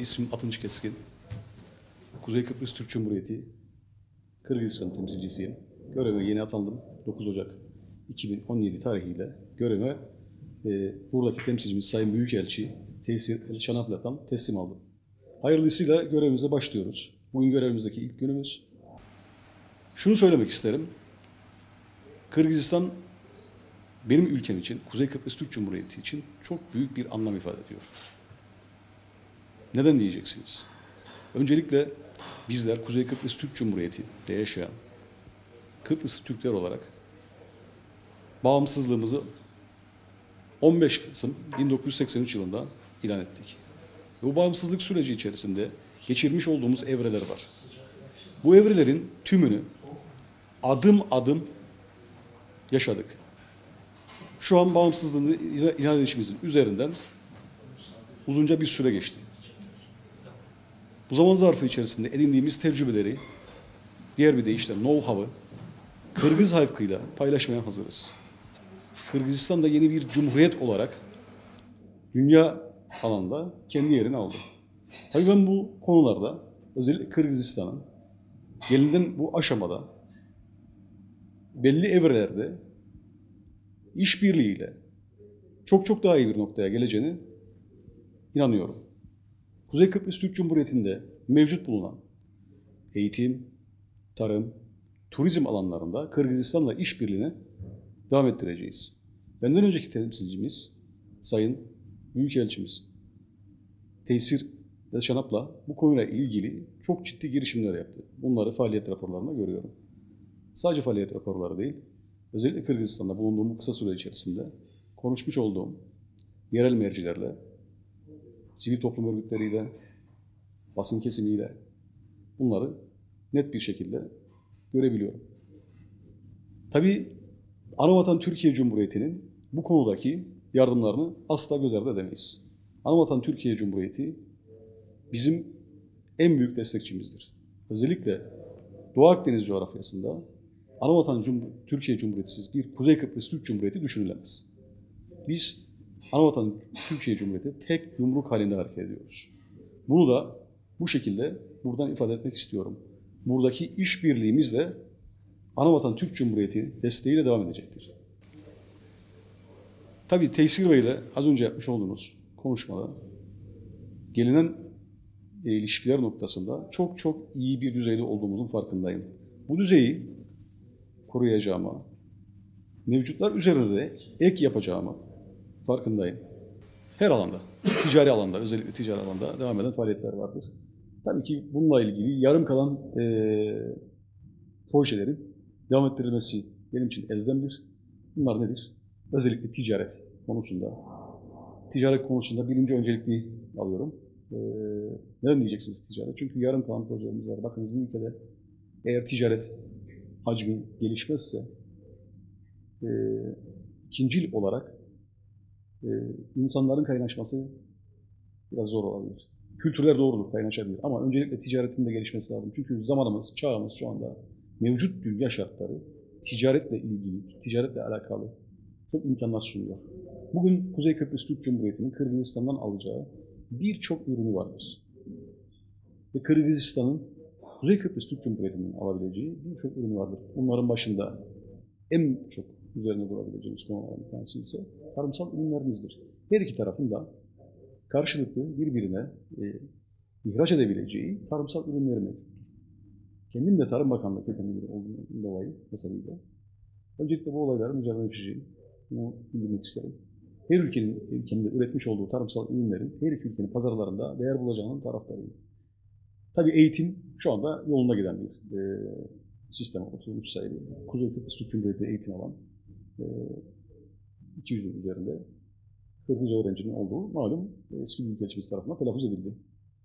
İsmim Atınç Keskin. Kuzey Kıbrıs Türk Cumhuriyeti Kırgızistan temsilcisiyim. Göreve yeni atandım 9 Ocak 2017 tarihiyle göreve e, buradaki temsilcimiz Sayın Büyükelçi Tesir Şanaplat'tan teslim aldım. Hayırlısıyla görevimize başlıyoruz. Bugün görevimizdeki ilk günümüz. Şunu söylemek isterim. Kırgızistan benim ülkem için, Kuzey Kıbrıs Türk Cumhuriyeti için çok büyük bir anlam ifade ediyor. Neden diyeceksiniz? Öncelikle bizler Kuzey Kıbrıs Türk Cumhuriyeti'de yaşayan Kıbrıs Türkler olarak bağımsızlığımızı 15 Kasım 1983 yılında ilan ettik. Bu bağımsızlık süreci içerisinde geçirmiş olduğumuz evreler var. Bu evrelerin tümünü adım adım yaşadık. Şu an bağımsızlığını ilan edişimizin üzerinden uzunca bir süre geçti. Bu zaman zarfı içerisinde edindiğimiz tecrübeleri, diğer bir deyişle know-how'ı Kırgız halkıyla paylaşmaya hazırız. Kırgızistan da yeni bir cumhuriyet olarak dünya alanında kendi yerini aldı. Tabii ben bu konularda özellikle Kırgızistan'ın gelinden bu aşamada belli evrelerde işbirliğiyle çok çok daha iyi bir noktaya geleceğini inanıyorum. Kuzey Kıbrıs Türk Cumhuriyeti'nde mevcut bulunan eğitim, tarım, turizm alanlarında Kırgızistan'la işbirliğini devam ettireceğiz. Benden önceki temsilcimiz Sayın Büyükelçimiz Tesir Şanap'la bu konuyla ilgili çok ciddi girişimler yaptı. Bunları faaliyet raporlarında görüyorum. Sadece faaliyet raporları değil, özellikle Kırgızistan'da bulunduğum kısa süre içerisinde konuşmuş olduğum yerel mercilerle, sivil toplum örgütleriyle, basın kesimiyle bunları net bir şekilde görebiliyorum. Tabii Anavatan Türkiye Cumhuriyeti'nin bu konudaki yardımlarını asla göz ardı edemeyiz. Anavatan Türkiye Cumhuriyeti bizim en büyük destekçimizdir. Özellikle Doğu Akdeniz coğrafyasında Anavatan Cum Türkiye Cumhuriyeti'siz bir Kuzey Kıbrıs Türk Cumhuriyeti düşünülemez. Biz Anavatan Türkiye Cumhuriyeti tek yumruk halinde hareket ediyoruz. Bunu da bu şekilde buradan ifade etmek istiyorum. Buradaki işbirliğimiz de Anavatan Türk Cumhuriyeti desteğiyle devam edecektir. Tabii Teysir Bey ile az önce yapmış olduğunuz konuşmada gelinen e, ilişkiler noktasında çok çok iyi bir düzeyde olduğumuzun farkındayım. Bu düzeyi koruyacağıma, mevcutlar üzerinde de ek yapacağıma farkındayım. Her alanda, ticari alanda, özellikle ticari alanda devam eden faaliyetler vardır. Tabii ki bununla ilgili yarım kalan e, projelerin devam ettirilmesi benim için elzemdir. Bunlar nedir? Özellikle ticaret konusunda. Ticaret konusunda birinci öncelikli alıyorum. E, neden diyeceksiniz ticaret? Çünkü yarım kalan projelerimiz var. Bakınız bu ülkede eğer ticaret hacmi gelişmezse e, ikincil olarak e, insanların kaynaşması biraz zor olabilir. Kültürler doğrudur, kaynaşabilir ama öncelikle ticaretin de gelişmesi lazım. Çünkü zamanımız, çağımız şu anda mevcut dünya şartları ticaretle ilgili, ticaretle alakalı çok imkanlar sunuyor. Bugün Kuzey Kıbrıs Türk Cumhuriyeti'nin Kırgızistan'dan alacağı birçok ürünü vardır. Ve Kırgızistan'ın Kuzey Kıbrıs Türk Cumhuriyeti'nin alabileceği birçok ürünü vardır. Bunların başında en çok üzerine durabileceğimiz konulardan bir tanesi ise tarımsal ürünlerimizdir. Her iki tarafın da karşılıklı birbirine e, ihraç edebileceği tarımsal ürünleri mevcuttur. Kendim de Tarım Bakanlığı kökenli olduğum dolayı hesabıyla öncelikle bu olayların üzerine düşeceğim. Bunu bildirmek isterim. Her ülkenin ülkemde üretmiş olduğu tarımsal ürünlerin her iki ülkenin pazarlarında değer bulacağının taraftarıyım. Tabii eğitim şu anda yolunda giden bir e, sisteme oturmuş sayılıyor. Kuzey Kıbrıs Türk Cumhuriyeti eğitim alan 200'ün üzerinde Kırgız öğrencinin olduğu malum eski büyükelçimiz tarafından telaffuz edildi.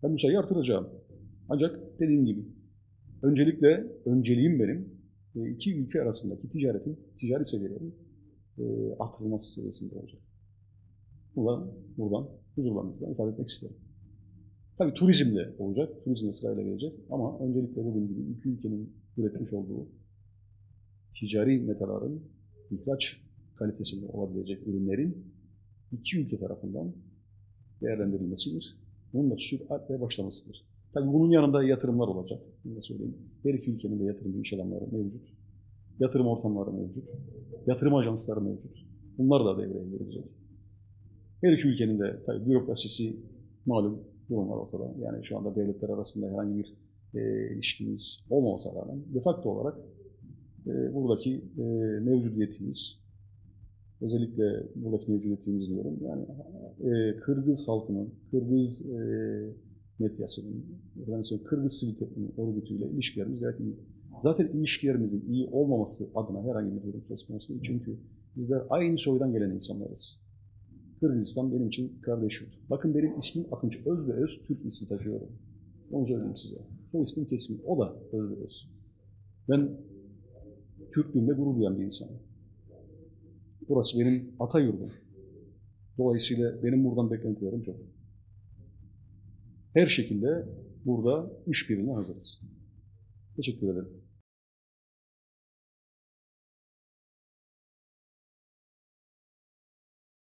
Ben bu sayıyı artıracağım. Ancak dediğim gibi öncelikle önceliğim benim e, iki ülke arasındaki ticaretin, ticari seviyelerin e, artırılması seviyesinde olacak. Bunu buradan huzurlarınızdan ifade etmek isterim. Tabii turizm de olacak, turizm de sırayla gelecek ama öncelikle dediğim gibi iki ülkenin üretmiş olduğu ticari metaların ihraç kalitesinde olabilecek ürünlerin iki ülke tarafından değerlendirilmesidir. bunun da süratle başlamasıdır. Tabii bunun yanında yatırımlar olacak. Bunu söyleyeyim. Her iki ülkenin de yatırımcı iş adamları mevcut. Yatırım ortamları mevcut. Yatırım ajansları mevcut. Bunlar da devreye girecek. Her iki ülkenin de tabii bürokrasisi malum durumlar ortada. Yani şu anda devletler arasında herhangi bir e, ilişkimiz olmamasına rağmen de facto olarak e, buradaki e, mevcudiyetimiz, özellikle buradaki mevcudiyetimiz diyorum, yani e, Kırgız halkının, Kırgız e, medyasının, efendim Kırgız sivil toplum örgütüyle ilişkilerimiz gayet iyi. Zaten ilişkilerimizin iyi olmaması adına herhangi bir durum söz konusu değil. Çünkü bizler aynı soydan gelen insanlarız. Kırgızistan benim için kardeş yurt. Bakın benim ismim Atınç. Öz ve öz Türk ismi taşıyorum. Onu söyleyeyim size. Soy ismim kesin. O da öz ve öz. Ben Türklüğümle gurur duyan bir insanım. Burası benim ata yurdum. Dolayısıyla benim buradan beklentilerim çok. Her şekilde burada işbirliğine hazırız. Teşekkür ederim.